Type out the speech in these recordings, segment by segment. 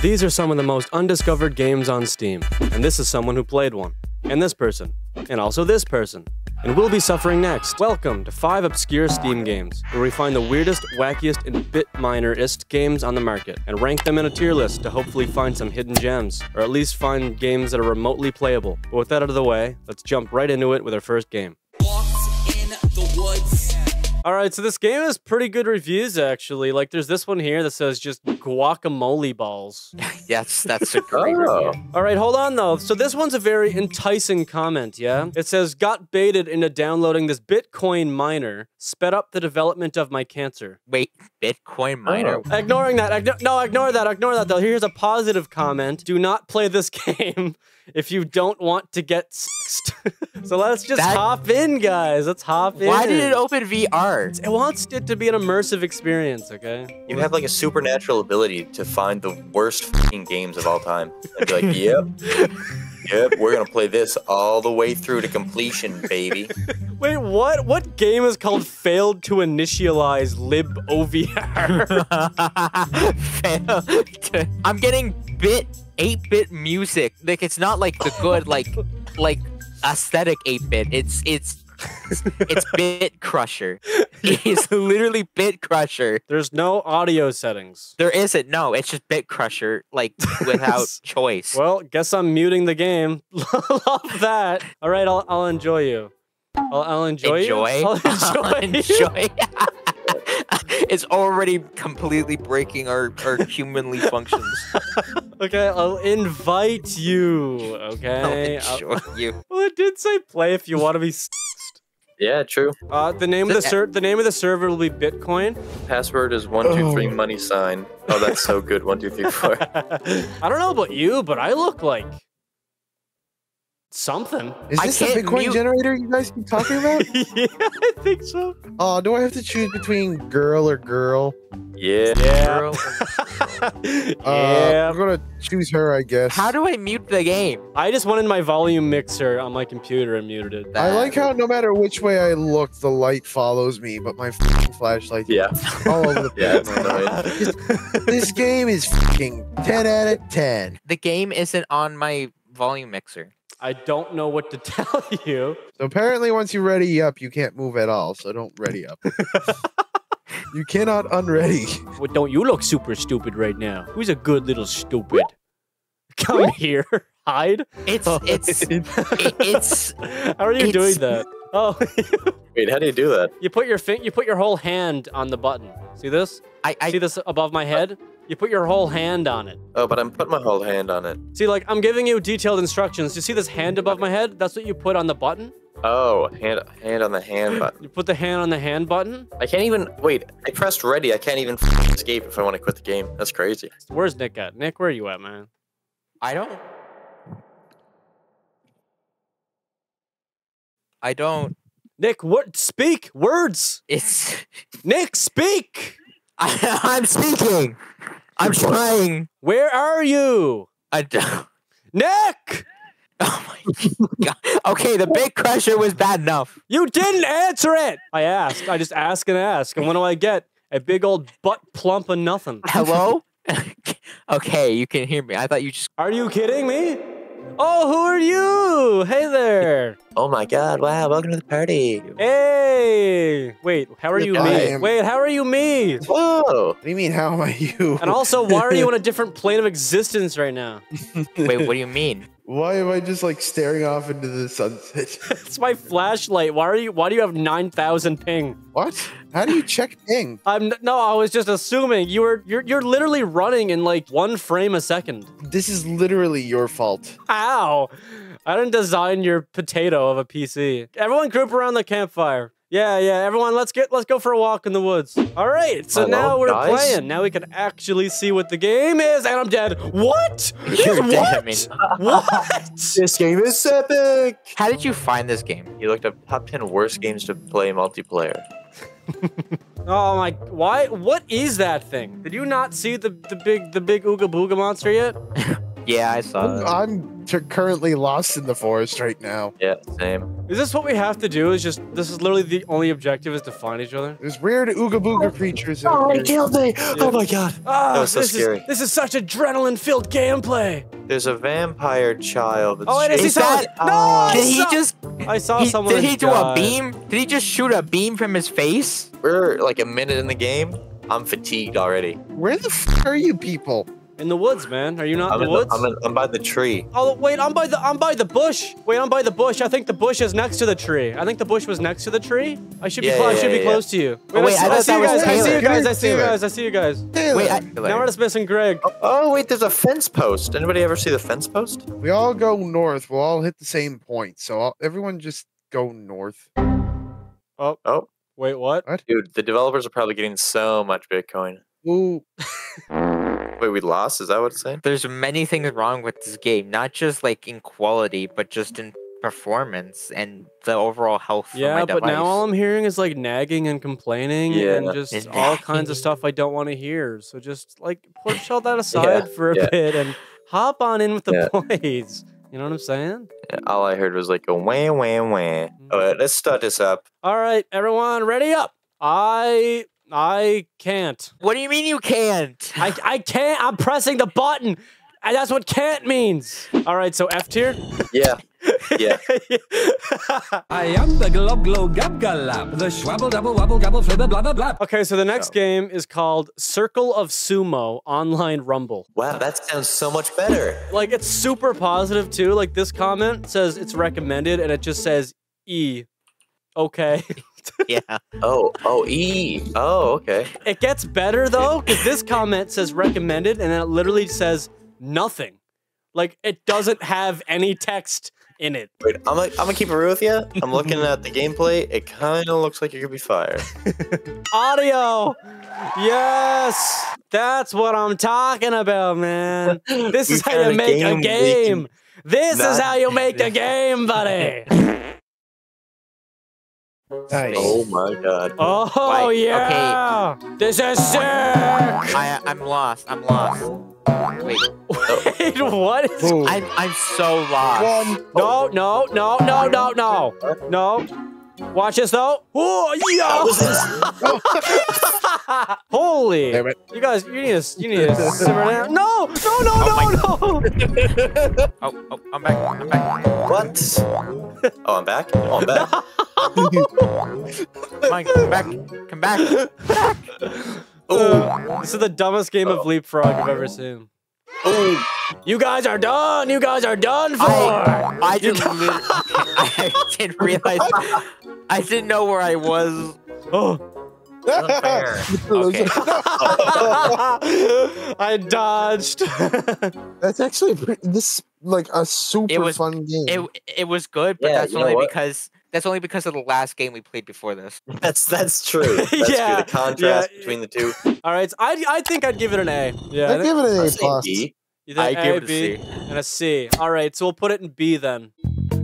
These are some of the most undiscovered games on Steam, and this is someone who played one. And this person. And also this person. And we'll be suffering next. Welcome to 5 obscure Steam games, where we find the weirdest, wackiest, and bit minorist games on the market, and rank them in a tier list to hopefully find some hidden gems, or at least find games that are remotely playable. But with that out of the way, let's jump right into it with our first game. All right, so this game has pretty good reviews actually. Like, there's this one here that says just guacamole balls. Yes, that's a great Oh. review. All right, hold on though. So this one's a very enticing comment, yeah? It says, got baited into downloading this Bitcoin miner, sped up the development of my cancer. Wait, Bitcoin oh. miner? Oh. Ignoring that, igno- no, ignore that, ignore that though. Here's a positive comment. Do not play this game if you don't want to get sexed. so let's just That- hop in, guys. Let's hop in. Why did it open VR? It wants it to be an immersive experience, okay? You have like a supernatural ability to find the worst fucking games of all time and be like, yep, yep, we're gonna play this all the way through to completion, baby. Wait, what? What game is called failed to initialize lib OVR? Fail. I'm getting bit 8-bit music. Like it's not like the good like like aesthetic 8-bit. It's it's it's Bit Crusher. It's literally Bit Crusher. There's no audio settings. There isn't. No, it's just Bit Crusher like without choice. Well, guess I'm muting the game. Love that. All right, I'll, I'll enjoy you. I'll, I'll enjoy, enjoy. you. I'll enjoy. you. enjoy. it's already completely breaking our, our humanly functions. Okay, I'll invite you. Okay. I'll I'll- enjoy you. well, it did say play if you want to be. s- Yeah, true. Uh, the name of the ser- the name of the server will be Bitcoin. Password is one two three money sign. Oh, that's so good. One two three four. I don't know about you, but I look like something. Is this a Bitcoin mute- generator you guys keep talking about? yeah, I think so. oh, do I have to choose between girl or girl? Yeah. Yeah. Girl. Uh, yeah. I'm gonna choose her, I guess. How do I mute the game? I just went in my volume mixer on my computer and muted it. I like how no matter which way I look, the light follows me, but my f***ing flashlight Yeah. all over the Yeah, place. it's this game is fucking 10 out of 10. the game isn't on my volume mixer. I don't know what to tell you. So apparently, once you ready up, you can't move at all. So don't ready up. you cannot unready. Well, don't you look super stupid right now? Who's a good little stupid? Come here, hide. It's oh, it's it, it's How are you doing that? Oh, Wait, how do you do that? you put your fin- you put your whole hand on the button. See this? I I See this above my head? You put your whole hand on it. Oh, but I'm putting my whole hand on it. See, like I'm giving you detailed instructions. You see this hand above my head? That's what you put on the button. Oh, hand hand on the hand button. You put the hand on the hand button. I can't even wait. I pressed ready. I can't even f- escape if I want to quit the game. That's crazy. Where's Nick at? Nick, where are you at, man? I don't I don't Nick, what? Speak words. it's Nick, speak. I, I'm speaking. I'm trying. Where are you? I don't. Nick, Oh my god. Okay, the bit crusher was bad enough. you didn't answer it. I asked. I just ask and ask. And what do I get? A big old butt plump of nothing. Hello? okay, you can hear me. I thought you just Are you kidding me? Oh, who are you? Hey there. Oh my god! Wow! Welcome to the party. Hey. Wait, how are you I me? am- Wait, how are you me? Whoa! What do you mean, how am I you? And also, why are you in a different plane of existence right now? Wait, what do you mean? Why am I just like staring off into the sunset? It's my flashlight. Why are you? Why do you have nine thousand ping? what? How do you check ping? I'm n- no. I was just assuming you were. You're you're literally running in like one frame a second. This is literally your fault. Ow! I didn't design your potato of a PC. Everyone group around the campfire. Yeah, yeah. Everyone, let's get let's go for a walk in the woods. All right. So now we're playing. Now we can actually see what the game is. And I'm dead. What? You're what? dead, I mean. What? This game is epic. How did you find this game? You looked up top ten worst games to play multiplayer. Oh my! Why? What is that thing? Did you not see the the big the big ooga booga monster yet? Yeah, I saw I'm, that. I'm t- currently lost in the forest right now. Yeah, same. Is this what we have to do? Is just this is literally the only objective is to find each other? There's weird ooga booga creatures Oh, here. killed me! Oh my god. Ah, That was so this scary. Is, this is such adrenaline-filled gameplay. There's a vampire child. That's Oh, it is. He Is saw that- it. No, I Did he just? I saw he- someone. did he do die. a beam? Did he just shoot a beam from his face? We're like a minute in the game. I'm fatigued already. Where the f are you people? In the woods, man? Are you not I'm, in in the woods? I'm, in, I'm by the tree. Oh wait, I'm by the I'm by the bush. Wait, I'm by the bush. I think the bush is next to the tree. I think the bush was next to the tree. I should be Yeah, close. I yeah, should be yeah, close to you. Wait, oh, wait, I, see, I I see you that was guys. I see you guys. I see you guys. I see you guys. Wait, I, now we're just missing Greg. Oh, oh wait, there's a fence post. Anybody ever see the fence post? we all go north. We'll all hit the same point. So I'll, everyone just go north. Oh, Oh, wait, what? dude, the developers are probably getting so much Bitcoin. Ooh, Wait, we lost? Is that what it's saying? There's many things wrong with this game, not just like in quality, but just in performance and the overall health. of Yeah, my but now all. I'm hearing is like nagging and complaining Yeah. and just And all kinds of stuff I don't want to hear. So just like push all that aside for a yeah. bit and hop on in with the Yeah. plays. You know what I'm saying? Yeah, All I heard was like a wah wah wah. Mm-hmm. All right, let's start this up. All right, everyone, ready up. I I can't. What do you mean you can't? I I can't. I'm pressing the button. And that's what can't means. All right, so F tier. Yeah, yeah. I am the glob glow gab galab, the schwabble double wobble gobble flibber blabber blab. okay, so the oh. next So. game is called Circle of Sumo Online Rumble. Wow, that sounds so much better. Like it's super positive too. Like this comment says it's recommended and it just says E. Okay. yeah. Oh, oh, E. Oh, okay. It gets better though, because this comment says recommended and then it literally says nothing. Like it doesn't have any text in it. Wait, I'm gonna, I'm gonna keep it real with you. I'm looking at the gameplay. It kind of looks like it could be fire. Audio. Yes. That's what I'm talking about, man. This is how you a make game a game. This is how you make a game, buddy. Nice. Oh my god. Oh Like, okay. yeah. This is sick. I I'm lost. I'm lost. Wait. Wait, what is Ooh. I'm I'm so lost. One. No, no, no, no, no, no. No. Watch this though. Oh, yeah. Holy. You guys, you need to, you need to simmer down. No, no, no, Oh no, no. Oh, oh, I'm back. I'm back. What? Oh, I'm back. Oh, I'm back. Come on, come back. Come back. Uh, this is the dumbest game of leapfrog I've ever seen. Oh, You guys are done. You guys are done for. I, I You didn't. I didn't realize. I didn't know where I was. oh. unfair. Okay. I dodged. That's actually pretty, this like a super was- fun game. It it was good, but Yeah, that's only because that's only because of the last game we played before this. That's that's true. That's Yeah, true. The contrast yeah. between the two. All right, so I I think I'd give it an A. Yeah, I I think- give it an I'd A plus. E. you think I give it a B, C. and a C. All right, so we'll put it in B then.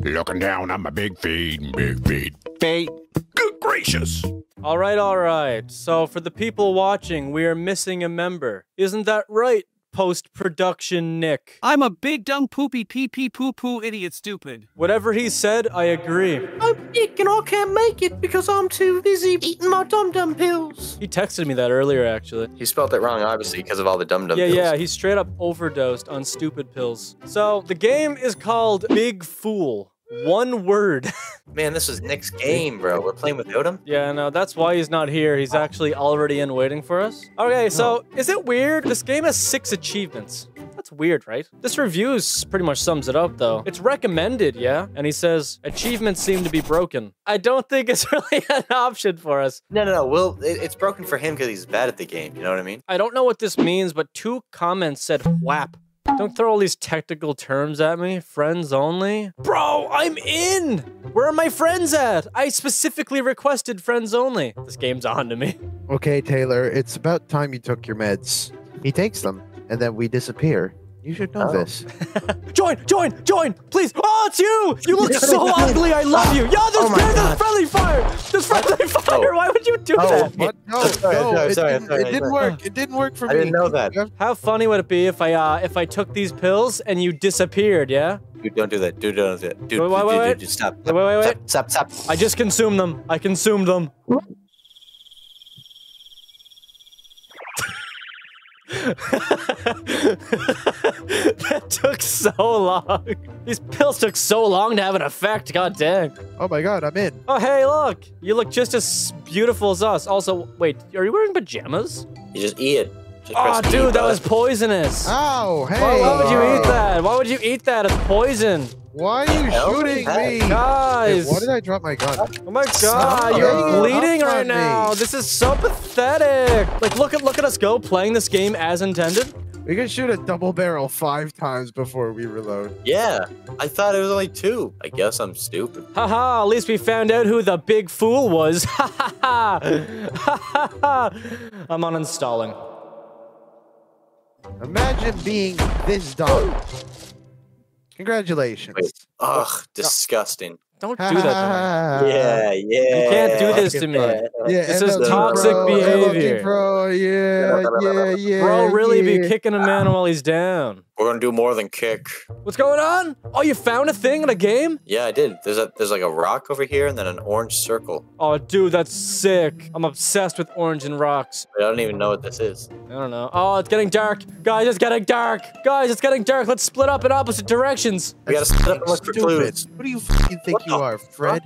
Looking down on my big feet, big feet. Bait. Good gracious. All right, all right. So for the people watching, we are missing a member. Isn't that right? Post production Nick. I'm a big dumb poopy pee pee poo poo idiot stupid. Whatever he said, I agree. I'm Nick and I can't make it because I'm too busy eating my dum dum pills. He texted me that earlier, actually. He spelled it wrong, obviously, because of all the dum dum. Yeah, yeah, he straight up overdosed on stupid pills. So the game is called Big Fool. One word. Man, this is Nick's game, bro. We're playing without him. yeah, no, that's why he's not here. He's actually already in waiting for us. Okay, so is it weird? This game has six achievements. That's weird, right? This review s- pretty much sums it up, though. It's recommended, yeah? And he says, achievements seem to be broken. I don't think it's really an option for us. No, no, no. Well, it, it's broken for him because he's bad at the game. You know what I mean? I don't know what this means, but two comments said whap. Don't throw all these technical terms at me. Friends only? Bro, I'm in! Where are my friends at? I specifically requested friends only. This game's on to me. Okay, Taylor, it's about time you took your meds. He takes them, and then we disappear. You should know Oh. this. Join, join, join, please. Oh, it's you. You look so ugly. I love you. Yeah, there's, Oh my there's friendly fire. There's friendly fire. Why would you do Oh, that? What? No, Sorry, no, sorry, it, sorry, didn't, sorry, it didn't sorry. work. It didn't work for I me. I didn't know that. How funny would it be if I uh if I took these pills and you disappeared? Yeah. Dude, don't do that. Dude, don't do that. Dude, Wait, wait, dude, wait, dude, wait. dude, stop. Wait, wait, wait. Stop, stop, stop. I just consumed them. I consumed them. that took so long. These pills took so long to have an effect. God dang. Oh my god, I'm in. Oh, hey, look. You look just as beautiful as us. Also, wait, are you wearing pajamas? You just eat it. Just Oh, press ah, E, dude, that was poisonous. Oh, Hey! Why, why would you eat that? Why would you eat that? It's poison. Why are you hell shooting that? me? Hey, Guys. why did I drop my gun? Oh my god, Stop you're bleeding Up right on me. now. This is so pathetic. Like look at look at us go playing this game as intended. We can shoot a double barrel five times before we reload. Yeah, I thought it was only two. I guess I'm stupid. Haha, at least we found out who the big fool was. Ha ha ha. Ha ha ha. I'm uninstalling. Imagine being this dumb. Congratulations. Wait. Ugh, disgusting. Don't do that to me. Yeah, yeah. You can't do this to me. Yeah, This is toxic bro. I love you, behavior. bro. Yeah, yeah, yeah. Bro, really be kicking a man while he's down. We're gonna do more than kick. What's going on? Oh, you found a thing in a game? Yeah, I did. There's a there's like a rock over here and then an orange circle. Oh, dude, that's sick. I'm obsessed with orange and rocks. I don't even know what this is. I don't know. Oh, it's getting dark. Guys, it's getting dark. Guys, it's getting dark. Let's split up in opposite directions. We gotta split up and look for Stupid. clues. What do you fucking think What you the are, Fred?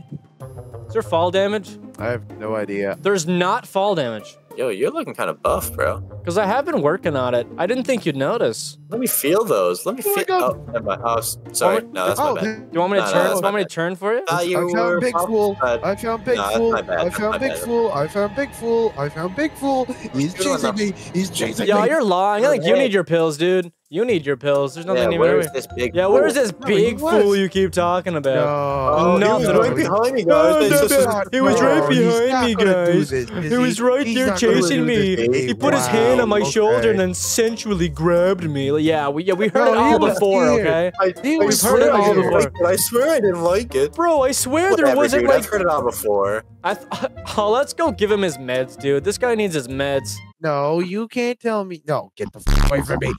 Is there fall damage? I have no idea. There's not fall damage. Yo, you're looking kind of buff, bro. Because I have been working on it. I didn't think you'd notice. Let me feel those. Let me Oh feel. God. Oh, never mind. Oh, s- sorry. No, that's oh, my bad. Do you want me to No, no, turn? that's want me to turn for you? Thought you I found Big Fool. I found Big No, Fool. I found Big bad. Fool. I found Big Fool. I found Big Fool. He's Good chasing me. He's chasing Yeah, me. you're lying. I think you need your pills, dude. You need your pills. There's nothing Yeah, even where's this big? Yeah, where's fool? this big was. fool you keep talking about? Oh, No, he was right behind me, guys. no, This is- no. He was right behind me, guys. He was right He's there chasing me. this, He put his hand on my shoulder and then sensually grabbed me. Like, Yeah, we yeah we heard No, it all before, here. okay? I, I was swear heard it all before. like it. I swear I didn't like it. Bro, I swear Whatever, there wasn't dude. like I've heard it all before. I th- oh, let's go give him his meds, dude. This guy needs his meds. No, you can't tell me. No, get the f- away from me.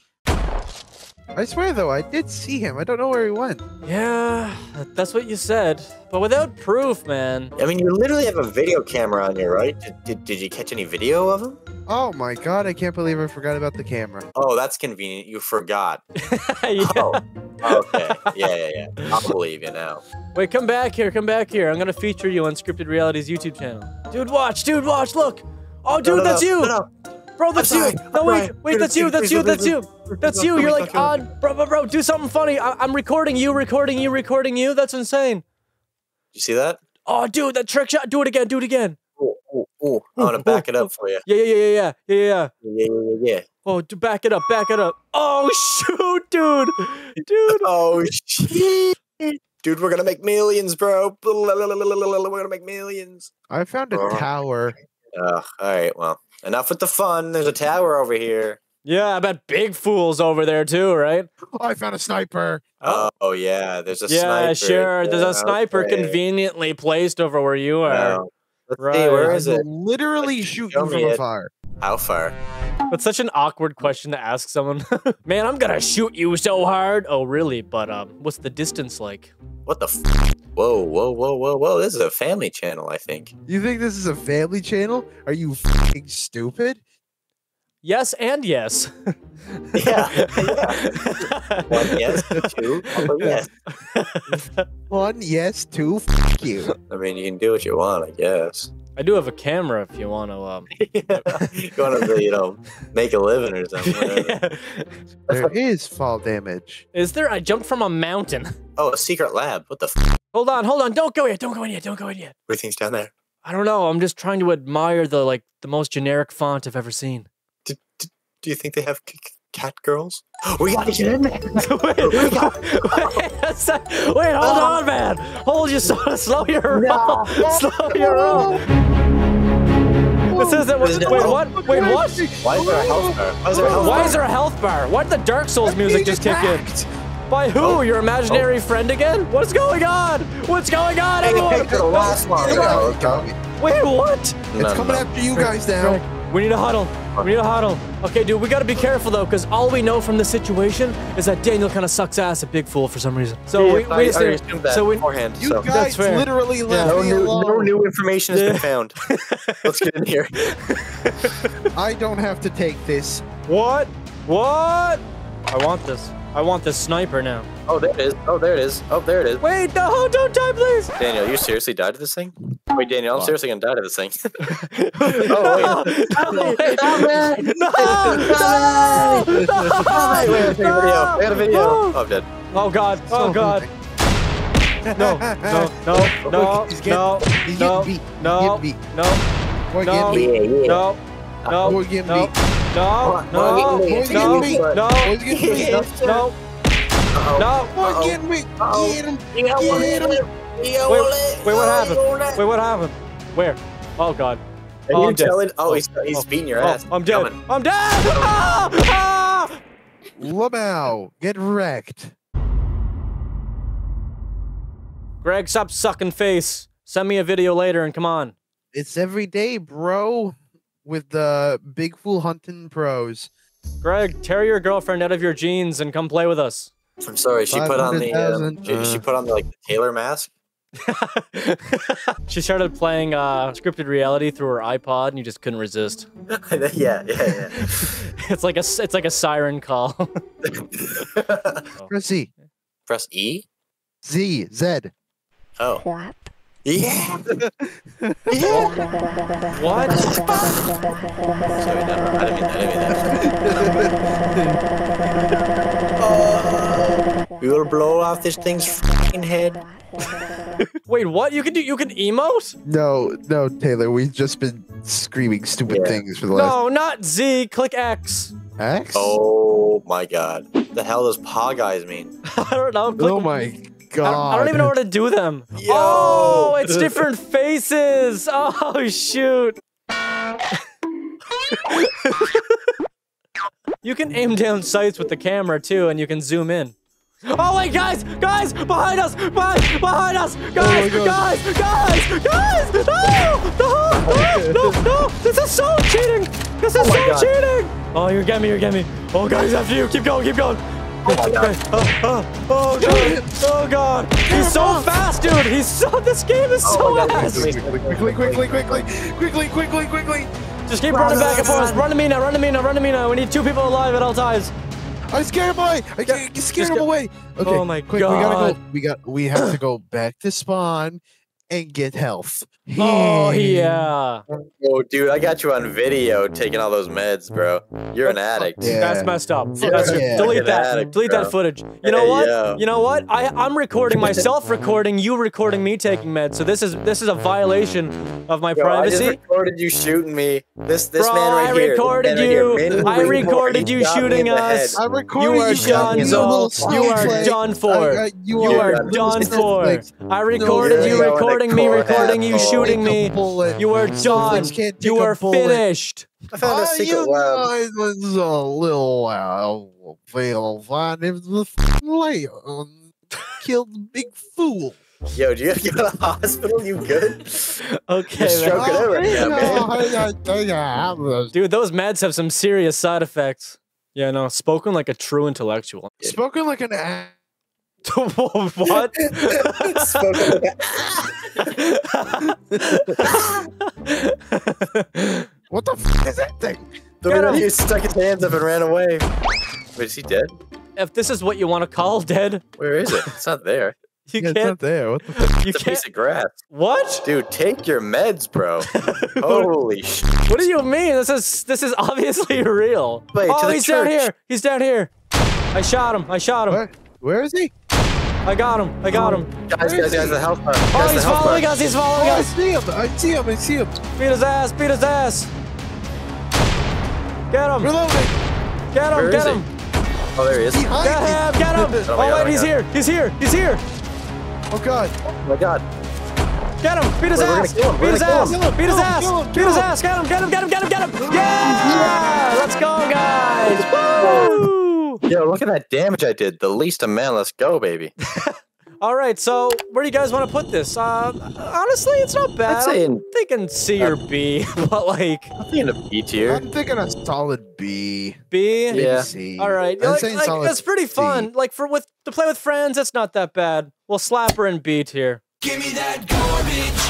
I swear though, I did see him. I don't know where he went. Yeah, that's what you said, but without proof, man. I mean, you literally have a video camera on you, right? Did, did, did you catch any video of him? Oh my god, I can't believe I forgot about the camera. Oh, that's convenient. You forgot. yeah. Oh, okay. Yeah, yeah, yeah. I'll believe you now. Wait, come back here, come back here. I'm gonna feature you on Scripted Reality's YouTube channel. Dude, watch, dude, watch, look. Oh, dude, No, no, that's no, you. No, no. Bro, that's you. No, wait, wait, that's you, that's you, that's you. That's you. You're like Don't kill me. on, bro, bro, bro. Do something funny. I- I'm recording you, recording you, recording you. That's insane. You see that? Oh, dude, that trick shot. Do it again. Do it again. Ooh, ooh, ooh. I'm gonna back it up for you. Yeah, yeah, yeah, yeah, yeah, yeah, yeah. Yeah, yeah, yeah, yeah. Oh, dude, back it up, back it up. Oh, shoot, dude, dude. Oh shit. Dude, we're gonna make millions, bro. We're gonna make millions. I found a Uh. tower. Ugh, all right, well, enough with the fun. There's a tower over here. Yeah, I bet big fools over there too, right? Oh, I found a sniper. Oh, oh yeah, there's a yeah, sniper. Yeah, sure. There's a sniper okay. conveniently placed over where you are. Wow. Let's see, Right. where I is it? literally Like, shoot show you me from it. afar. How far? That's such an awkward question to ask someone. Man, I'm gonna shoot you so hard. Oh, really? But um, what's the distance like? What the? F- whoa, whoa, whoa, whoa, whoa! This is a family channel, I think. You think this is a family channel? Are you fucking stupid? Yes and yes. Yeah, One yes, two. Oh, yes. One, yes, two, fuck you. I mean, you can do what you want, I guess. I do have a camera if you want to. Um... you want to, you know, make a living or something. whatever. There is fall damage. Is there? I jumped from a mountain. Oh, a secret lab. What the? F- Hold on, hold on. Don't go yet. Don't go in yet. Don't go in yet. everything's down there. I don't know. I'm just trying to admire the like the most generic font I've ever seen. Do, do, do you think they have c- c- cat girls? We gotta get in there. wait, wait, a wait, hold oh. on, man. Hold your slow, slow your roll. Slow your roll. This isn't what. Wait, what? Wait, what? Why is there a health bar? Why is there a health Why bar? is there a health bar? Why did the Dark Souls music just kick in? By who? Oh. Your imaginary oh. friend again? What's going on? What's going on, everyone? It could've last long ago. Wait, what? It's No, coming no. after you guys now. Greg, we need a huddle. We need a huddle. Okay, dude, we gotta be careful though, because all we know from the situation is that Daniel kind of sucks ass at Big Fool for some reason. So we, I, we I just need- assumed that so we, beforehand. You so. guys fair. literally left No me new, alone. no new information has Yeah. been found. Let's get in here. I don't have to take this. what? What? I want this. I want this sniper now. Oh, there it is. Oh, there it is. Oh, there it is. Wait, no, don't die, please. Daniel, you seriously died to this thing? Wait, Daniel, I'm seriously gonna die to this thing. oh, wait. No, wait. no, no, no, Wait, I got a video. I got a video. No. Oh, I'm dead. Oh, God. Oh, God. No, no, no, no, He's no, getting- he's no, getting beat. no, He's getting beat. no, Boy, No. getting beat. Yeah, yeah. no, no, Boy, getting no, beat. No, no, Boy, getting beat. no, Boy, getting no, Boy's getting beat. no, Uh-oh. no. Boy, Uh-oh. getting beat. Uh-oh. Get him. You got one. Get him. Wait, wait, what happened? Wait, what happened? Where? Oh, God. Are Oh, you I'm dead. telling? Oh, he's, he's Oh. beating your Oh, ass. I'm dead. Coming. I'm dead. Ah! Ah! Lamau, get wrecked. Greg, stop sucking face. Send me a video later and come on. It's every day, bro. With the Big Fool Hunting pros. Greg, tear your girlfriend out of your jeans and come play with us. I'm sorry. She put on the. Uh, 500,000. she, she put on the like the Taylor mask. she started playing uh, scripted reality through her iPod, and you just couldn't resist. yeah, yeah, yeah. It's like a s- it's like a siren call. Press Z. Press E. Z. Z. Oh. What? Yeah. what? Sorry, no, I didn't mean that. I didn't mean that. We will blow off this thing's fucking head. Wait, what? You can do? You can emote? No, no, Taylor. We've just been screaming stupid Yeah. things for the last No, not Z. Click X. X. Oh my god. The hell does paw guys mean? I don't know. Oh Click, Oh my I don't, I don't even know where to do them. Yo. Oh, it's different faces. Oh shoot. you can aim down sights with the camera too, and you can zoom in. Oh wait, guys, guys, behind us, behind, behind us, oh guys, God. guys, guys, guys, no, no, no, no, no, this is so cheating, this oh is my so God. cheating. Oh, you're getting me, you're getting me. Oh, God, he's after you. Keep going, keep going. Oh my god. Oh, oh, oh god! Oh god! He's so fast, dude! He's so. This game is so Oh God. ass. Quickly, quickly, quickly, quickly, quickly, quickly, quickly. Just keep running back and forth. Run to me now. Run to me now. Run to me now. We need two people alive at all times. I scared him away. I scared, him away. Okay, Oh my quick, we gotta go. We got. We have to go back to spawn and get health. Oh hmm. yeah. Oh, dude, I got you on video taking all those meds, bro. You're an addict. Yeah. That's messed up. Yeah. That's Yeah. delete that. addict, delete bro. that footage. You know Hey, what? yo. You know what? I I'm recording myself recording you recording me taking meds. So this is this is a violation of my Yo, I privacy. just recorded you shooting me. This this Bro, man right I here. this recorded man right you. here. I recorded- recorded you shooting us. I recorded You are shot done, me, Zol. You are snowflake. done for. I- I- You are are little done for. snowflakes. I recorded No, you you're going recording me, recording you shooting me. bullet. You are done. Snowflakes can't take You are finished. I found a Ah, secret you lab. was a little uh, fail fine. It was the f***ing lion killed Big Fool. Yo, do you have to go to the hospital? You good? Okay, You're man. stroking out right now, man. Dude, those meds have some serious side effects. Yeah, no, spoken like a true intellectual. Spoken like an a- what? Spoken like What the f- is that thing? The Get one who stuck his hands up and ran away. Wait, is he dead? if this is what you want to call dead, Where is it? It's not there. you Yeah, it's not can't. there. What the f- You It's a piece can't. of grass. What? Dude, take your meds, bro. Holy shit. What do you mean? This is this is obviously real. Wait, oh, the he's down here. He's down here. I shot him. I shot him. Where, where is he? I got him. I got him. Guys, guys, guys, the health bar. Oh, Guys, he's the health following bar. us. He's Oh, following I see him. I see him. I see him. Beat his ass. Beat his ass. Get him. Reloading. Get him. Where Get is he? him. Oh, there he is. Behind Get him. Get him. Oh Oh wait, oh he's here. He's here. He's here. Oh god. Oh my god. Get him! Beat his We're ass! Beat his ass! Beat his ass! Beat his ass! Get him! Get him! Get him! Get him! Get him! Yeah! Let's go, guys! Woo! Yo, look at that damage I did. The least amount. Let's go, baby. All right, so where do you guys want to put this? Uh, honestly, it's not bad. I'd say in- I'm thinking C or B, but like I'm thinking a B tier. I'm thinking a solid B. B. maybe Yeah. C. All right, I'm like, saying like, solid it's pretty C. fun. Like for with to play with friends, it's not that bad. We'll slap her in B tier. Give me that garbage.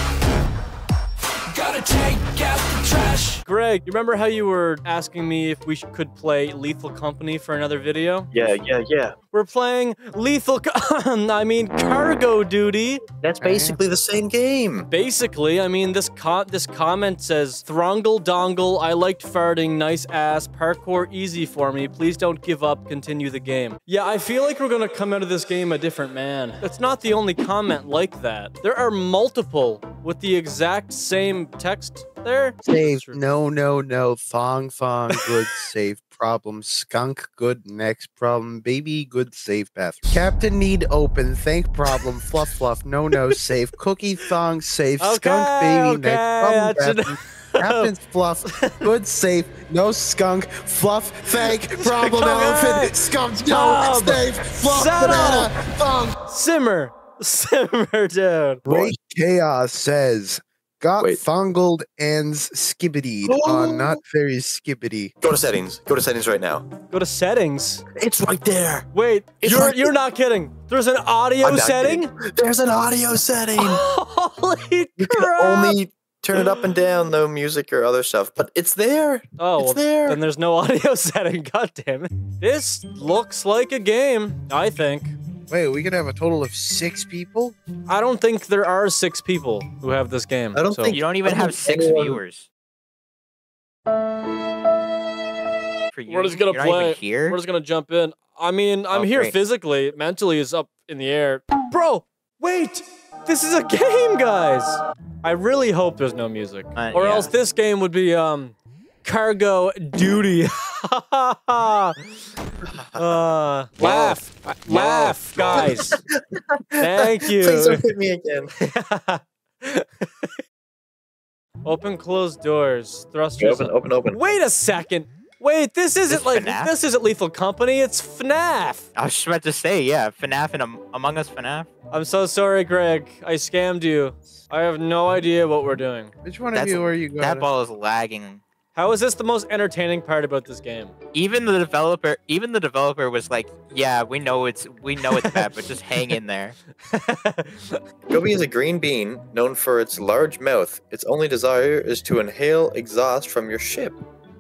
Gotta take out the trash. Greg, you remember how you were asking me if we could play Lethal Company for another video? Yeah, yeah, yeah. We're playing Lethal. I mean, Cargo Duty. That's basically the same game. Basically, I mean, this co- this comment says Throngle Dongle. I liked farting. Nice ass. Parkour easy for me. Please don't give up. Continue the game. Yeah, I feel like we're gonna come out of this game a different man. That's not the only comment like that. There are multiple with the exact same text there. Save. No, no, no. Thong, thong. Good. safe. Problem. Skunk. Good. Next problem. Baby. Good. Safe. Bathroom. Captain need open. Thank problem. Fluff, fluff. No, no. Safe. Cookie. Thong. Safe. Skunk. Baby. okay, Next problem. Bathroom. Captain's fluff. Good. Safe. No skunk. Fluff. Thank. Problem. Okay. Elephant. Skunk. No. Safe. Fluff. Settle. Banana. Thong. Simmer, simmer down. Great Chaos says, got Wait. thongled and skibbity on not very skibbity. Go to settings. Go to settings right now. Go to settings. It's right there. Wait, It's you're right- you're not kidding. There's an audio setting. kidding. There's an audio setting. Holy You can only turn it up and down, no music or other stuff, but it's there. oh, it's well, there. And there's no audio setting. God damn it! This looks like a game. I think. Wait, we could have a total of six people? I don't think there are six people who have this game. I don't so- think- You don't even I have six anyone- viewers. For you, We're just gonna you're play. here. We're just gonna jump in. I mean, I'm Oh, here great. physically. Mentally is up in the air. Bro, wait! This is a game, guys. I really hope there's no music, Uh, or yeah. else this game would be um, cargo duty. uh, laugh, laugh, guys. Thank you. Please don't hit me again. Open, closed doors. Thrusters. Open, open, open. Wait a second. Wait, this isn't This like FNAF? this isn't Lethal Company. It's FNAF. I was about to say, yeah, FNAF and Am- Among Us FNAF. I'm so sorry, Greg. I scammed you. I have no idea what we're doing. Which one That's- of you are you going That ball is lagging. How is this the most entertaining part about this game? Even the developer, even the developer was like, "Yeah, we know it's we know it's bad, but just hang in there." Gobi is a green bean known for its large mouth. Its only desire is to inhale exhaust from your ship.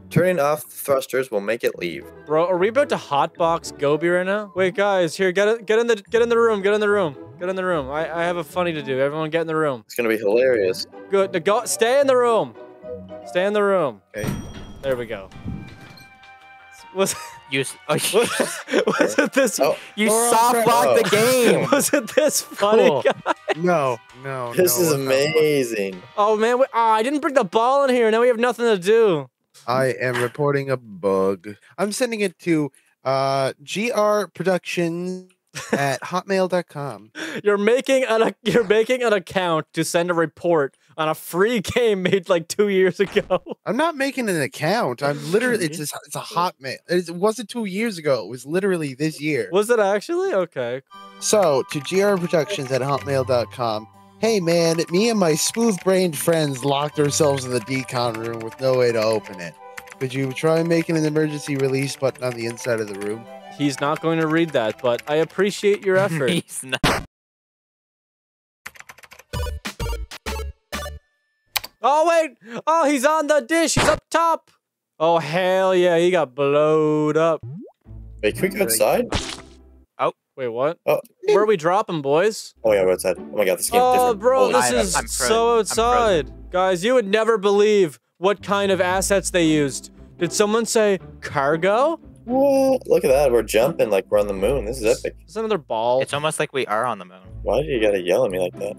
Turning off the thrusters will make it leave. Bro, are we about to hotbox Gobi right now? Wait, guys, here, get it, get in the, get in the room, get in the room, get in the room. I, I have a funny to do. Everyone, get in the room. It's gonna be hilarious. Good. To go, stay in the room. Stay in the room. Okay. There we go. Was You oh, was, was it this? Oh. you We're soft-locked the game. Was it this funny? Cool. guy? No, no. This no, is I'm not. amazing. Oh man, we, oh, I didn't bring the ball in here. Now we have nothing to do. I am reporting a bug. I'm sending it to uh, GR Productions at hotmail.com. You're making an you're making an account to send a report on a free game made like two years ago. I'm not making an account. I'm literally, it's a, it's a hotmail. It wasn't two years ago. It was literally this year. Was it actually okay? So, to GR Productions at hotmail.com. Hey man, me and my smooth brained friends locked ourselves in the decon room with no way to open it. Could you try making an emergency release button on the inside of the room? He's not going to read that, but I appreciate your effort. He's not. Oh wait! Oh, he's on the dish. He's up top. Oh hell yeah! He got blowed up. Wait, can we go outside? Oh, wait, what? Oh. Where are we dropping, boys? Oh yeah, we're outside. Oh my god, this game's Oh, different. bro, Holy this is I'm so outside. Guys, you would never believe what kind of assets they used. Did someone say cargo? What? Look at that. We're jumping like we're on the moon. This is epic. Is another ball? It's almost like we are on the moon. Why do you gotta yell at me like that?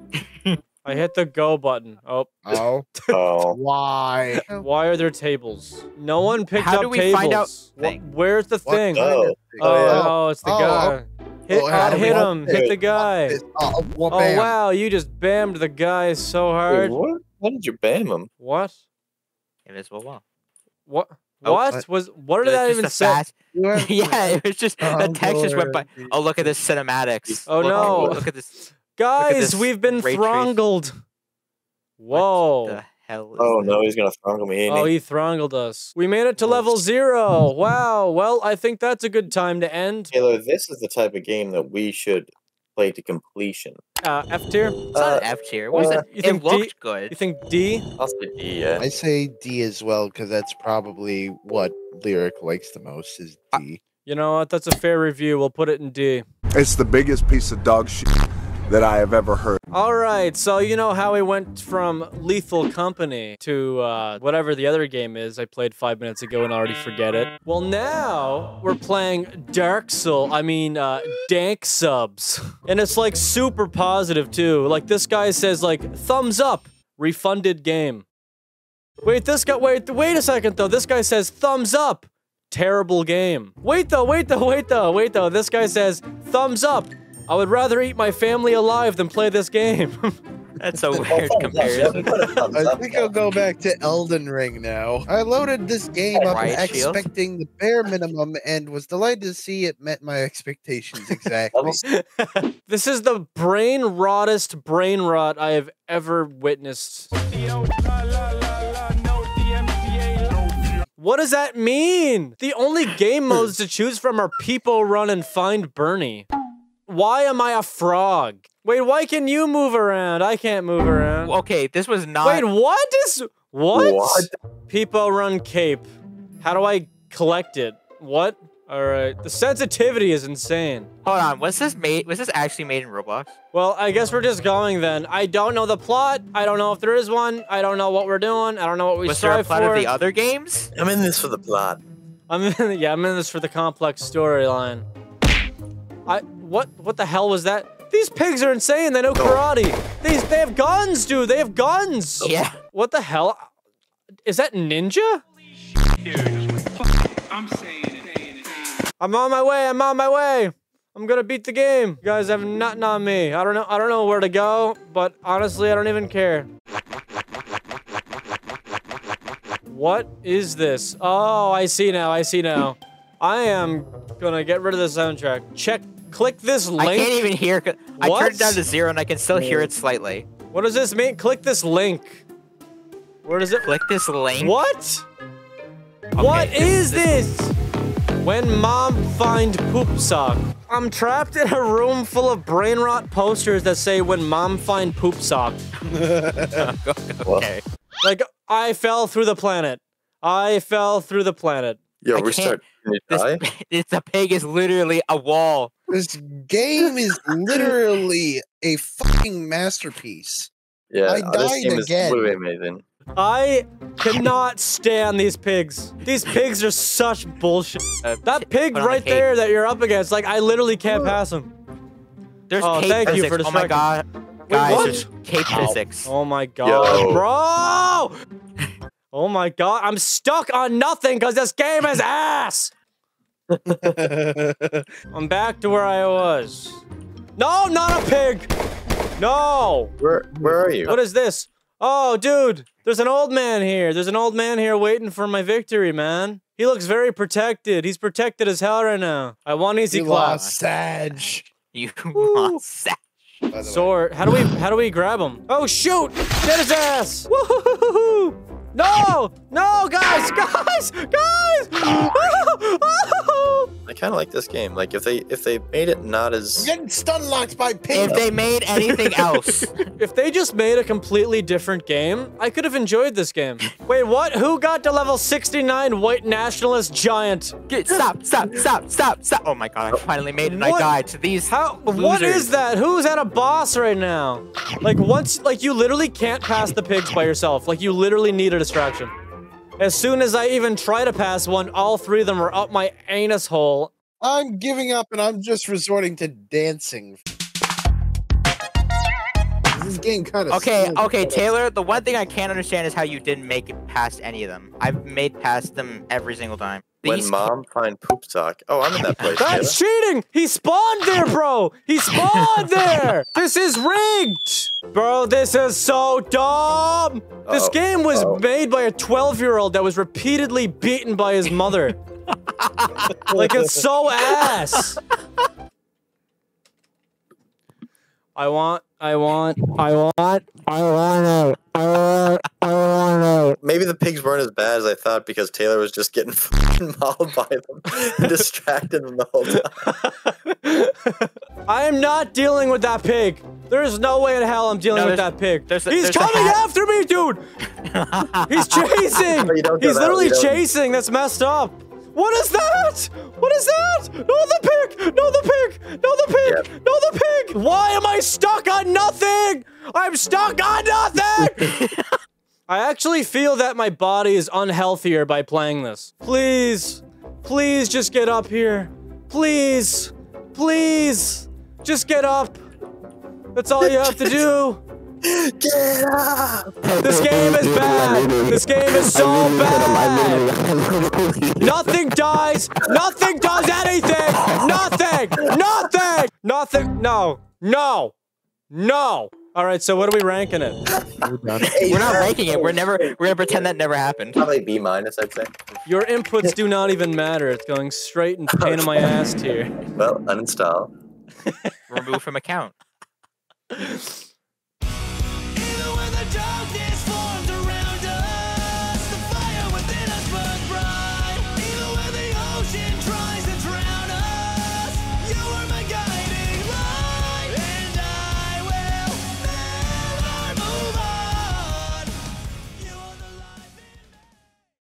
I hit the go button. Oh, Oh, Oh. why? why are there tables? No one picked How up do we tables. find out Wh- Where's the What thing? kind Oh. Oh, yeah. oh, it's the Oh, guy. Hit, Oh, uh, how do we hit want him. Hit the guy. Oh, Oh wow, you just bammed the guy so Wait, hard. what? Why did you bam him? What? Invisible wall. What? Oh, what what? was? What did was that even say? fast- yeah, it was just the I'm text just went by. Oh, look at this cinematics. Oh, Look- no. Look at this. Guys, we've been ray trace. throngled. What Whoa. the hell? Is Oh this? no, he's gonna throngle me. Oh, he? he throttled us. We made it to Oh, level zero. Wow. Well, I think that's a good time to end. Taylor, this is the type of game that we should play to completion. Uh, F tier. It's not Uh, an F tier. What uh, it? you It think D- looked You think D? I'll say D. Yeah. I say D as well because that's probably what Lyric likes the most is D. You know what? That's a fair review. We'll put it in D. It's the biggest piece of dog shit that I have ever heard. All right. So you know how we went from Lethal Company to uh, whatever the other game is I played five minutes ago and already forget it. Well, now we're playing Dark Soul. I mean, uh, Dank Subs, and it's like super positive too. Like this guy says like thumbs up, refunded game. Wait, this guy. Wait, wait a second though. This guy says thumbs up. Terrible game. Wait though, wait though, wait though, wait though. This guy says thumbs up. I would rather eat my family alive than play this game. That's a weird thumbs up, yeah, comparison. we put a thumbs I think. I'll go back to Elden Ring now. I loaded this game up Riot Shield? expecting the bare minimum and was delighted to see it met my expectations exactly. This is the brain rottest brain rot I have ever witnessed. What does that mean? The only game modes to choose from are People Run and Find Bernie. Why am I a frog? Wait, why can you move around? I can't move around. Okay, this was not. Wait, what is what? What? People run cape. How do I collect it? What? All right. The sensitivity is insane. Hold on. Was this made? Was this actually made in Roblox? Well, I guess we're just going then. I don't know the plot. I don't know if there is one. I don't know what we're doing. I don't know what we Was there a plot for. of the other games? I'm in this for the plot. I'm in, yeah, I'm in this for the complex storyline. I what what the hell was that? These pigs are insane. They know karate. These they have guns, dude. They have guns. Yeah. What the hell? Is that ninja? I'm. I'm on my way. I'm on my way. I'm gonna beat the game. You guys have nothing on me. I don't know. I don't know where to go, but honestly, I don't even care. What is this? Oh, I see now. I see now. I am gonna get rid of the soundtrack. Check. Click this link. I can't even hear. 'cause I What? turned it down to zero and I can still hear it slightly. What does this mean? Click this link. Where does it? Click this link. What? what this- is this? When mom find poop sock. I'm trapped in a room full of brain rot posters that say when mom find poop sock. Okay. Like I fell through the planet. I fell through the planet. Yo, I we can't- start. This, it's a pig is literally a wall. This game is literally a fucking masterpiece. Yeah, I uh, this died game is again. would be amazing. I cannot stand these pigs. These pigs are such bullshit. Uh, That pig put on a right there that you're up against, like I literally can't pass him. There's Oh, cape thank you physics. for oh my god. Guys, what? there's cape physics. Oh my god, Yo. bro! Oh my god, I'm stuck on nothing because this game is ass. I'm back to where I was. No, not a pig. No. Where Where are you? What is this? Oh, dude, there's an old man here. There's an old man here waiting for my victory, man. He looks very protected. He's protected as hell right now. I want easy You clap. lost Sag. You Woo. lost that. by way. Sword. How do we how do we grab him? Oh shoot! Get his ass! Woo-hoo-hoo-hoo-hoo. No! No, guys! Guys! Guys! Oh! I kind of like this game. Like if they if they made it not as I'm getting stun locked by If they made anything else, if they just made a completely different game, I could have enjoyed this game. Wait, what? Who got to level 69 white nationalist giant? Get, stop, stop, stop, stop, stop. Oh my god, I finally made it and I What? died to these How what losers. is that? Who's at a boss right now? Like once like you literally can't pass the pigs by yourself. Like you literally need a distraction. As soon as I even try to pass one, all three of them are up my anus hole. I'm giving up and I'm just resorting to dancing. This game kind of Okay, okay, Taylor, the one thing I can't understand is how you didn't make it past any of them. I've made past them every single time. When These- mom find poop sock. Oh, I'm in that place. That's cheating! He spawned there, bro! He spawned there! This is rigged! Bro, this is so dumb! This Uh-oh. game was Uh-oh. made by a 12 year old that was repeatedly beaten by his mother. like, it's so ass! I want, I want, I want, I want it, I want, I want it. Maybe the pigs weren't as bad as I thought because Taylor was just getting fucking mauled by them and distracted them the whole time. I am not dealing with that pig. There is no way in hell I'm dealing No, with that pig. there's a- He's there's coming after me, dude. He's chasing. No, you don't go He's literally way, you don't. chasing. That's messed up. What is that? What is that? No, the pig! No, the pig! No, the pig! No, the pig! Why am I stuck on nothing? I'm stuck on nothing! I actually feel that my body is unhealthier by playing this. Please, please just get up here. Please, please, just get up. That's all you have to do. Get up! This game is bad. This game is so bad. Nothing dies. Nothing does anything. Nothing. Nothing. Nothing. No. No. No. All right. So what are we ranking it? We're not ranking it. We're never. We're gonna pretend that never happened. Probably B minus, I'd say. Your inputs do not even matter. It's going straight and pain in my ass here. Well, uninstall. Remove from account.